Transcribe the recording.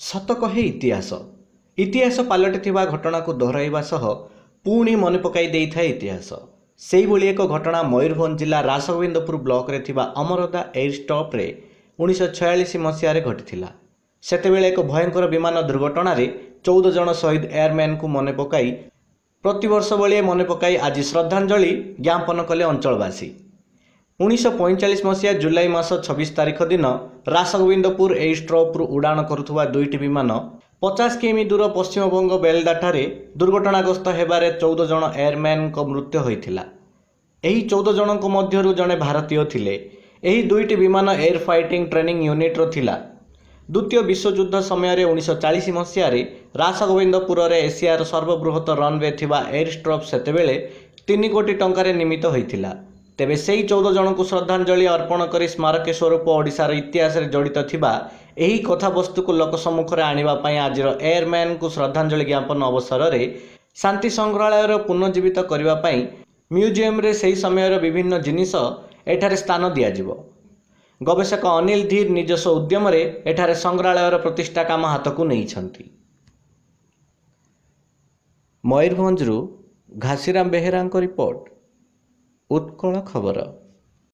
ସତ କହେ ଇତିହାସ। ଇତିହାସ ପାଲଟିଥିବା ଘଟଣାକୁ ଦୋହରାଇବା ସହ ପୁଣି ମନେ ପକାଇ ଦେଇଥାଏ ଇତିହାସ। ସେହିଭଳି ଏକ ଘଟଣା ମୟୂରଭଞ୍ଜ ଜିଲ୍ଲା ରାସଗୋବିନ୍ଦପୁର ବ୍ଲକରେ ଥିବା ଅମରଦା ଏୟାର ଷ୍ଟପ୍ରେ ଉଣେଇଶହ ଛୟାଳିଶ ମସିହାରେ ଘଟିଥିଲା। ସେତେବେଳେ ଏକ ଭୟଙ୍କର ବିମାନ ଦୁର୍ଘଟଣାରେ ଚଉଦ ଜଣ ଶହୀଦ ଏୟାରମ୍ୟାନଙ୍କୁ ମନେ ପକାଇ ପ୍ରତିବର୍ଷ ଭଳି ମନେ ପକାଇ ଆଜି ଶ୍ରଦ୍ଧାଞ୍ଜଳି ଜ୍ଞାପନ କଲେ ଅଞ୍ଚଳବାସୀ। ଉଣେଇଶହ ପଇଁଚାଳିଶ ମସିହା ଜୁଲାଇ ମାସ ଛବିଶ ତାରିଖ ଦିନ ରାସଗୋବିନ୍ଦପୁର ଏଇ ଷ୍ଟ୍ରପ୍ରୁ ଉଡ଼ାଣ କରୁଥିବା ଦୁଇଟି ବିମାନ ପଚାଶ କିମି ଦୂର ପଶ୍ଚିମବଙ୍ଗ ବେଲଦାଠାରେ ଦୁର୍ଘଟଣାଗ୍ରସ୍ତ ହେବାରେ ଚଉଦ ଜଣ ଏୟାରମ୍ୟାନଙ୍କ ମୃତ୍ୟୁ ହୋଇଥିଲା। ଏହି ଚଉଦ ଜଣଙ୍କ ମଧ୍ୟରୁ ଜଣେ ଭାରତୀୟ ଥିଲେ। ଏହି ଦୁଇଟି ବିମାନ ଏୟାର ଫାଇଟିଂ ଟ୍ରେନିଂ ୟୁନିଟ୍ର ଥିଲା। ଦ୍ୱିତୀୟ ବିଶ୍ୱଯୁଦ୍ଧ ସମୟରେ ଉଣେଇଶହ ଚାଳିଶ ମସିହାରେ ରାସଗୋବିନ୍ଦପୁରରେ ଏସିଆର ସର୍ବବୃହତ ରନୱେ ଥିବା ଏୟାର ଷ୍ଟ୍ରପ୍ ସେତେବେଳେ ତିନି କୋଟି ଟଙ୍କାରେ ନିର୍ମିତ ହୋଇଥିଲା। ତେବେ ସେହି ଚଉଦ ଜଣଙ୍କୁ ଶ୍ରଦ୍ଧାଞ୍ଜଳି ଅର୍ପଣ କରି ସ୍ମାରକୀ ସ୍ୱରୂପ ଓଡ଼ିଶାର ଇତିହାସରେ ଜଡ଼ିତ ଥିବା ଏହି କଥାବସ୍ତୁକୁ ଲୋକ ସମ୍ମୁଖରେ ଆଣିବା ପାଇଁ ଆଜିର ଏୟାରମ୍ୟାନଙ୍କୁ ଶ୍ରଦ୍ଧାଞ୍ଜଳି ଜ୍ଞାପନ ଅବସରରେ ଶାନ୍ତି ସଂଗ୍ରହାଳୟର ପୁନର୍ଜୀବିତ କରିବା ପାଇଁ ମ୍ୟୁଜିୟମରେ ସେହି ସମୟର ବିଭିନ୍ନ ଜିନିଷ ଏଠାରେ ସ୍ଥାନ ଦିଆଯିବ। ଗବେଷକ ଅନିଲ ଧୀର ନିଜସ୍ୱ ଉଦ୍ୟମରେ ଏଠାରେ ସଂଗ୍ରହାଳୟର ପ୍ରତିଷ୍ଠା କାମ ହାତକୁ ନେଇଛନ୍ତି। ମୟୂରଭଞ୍ଜରୁ ଘାସିରାମ ବେହେରାଙ୍କ ରିପୋର୍ଟ। ଉତ୍କଳ ଖବର।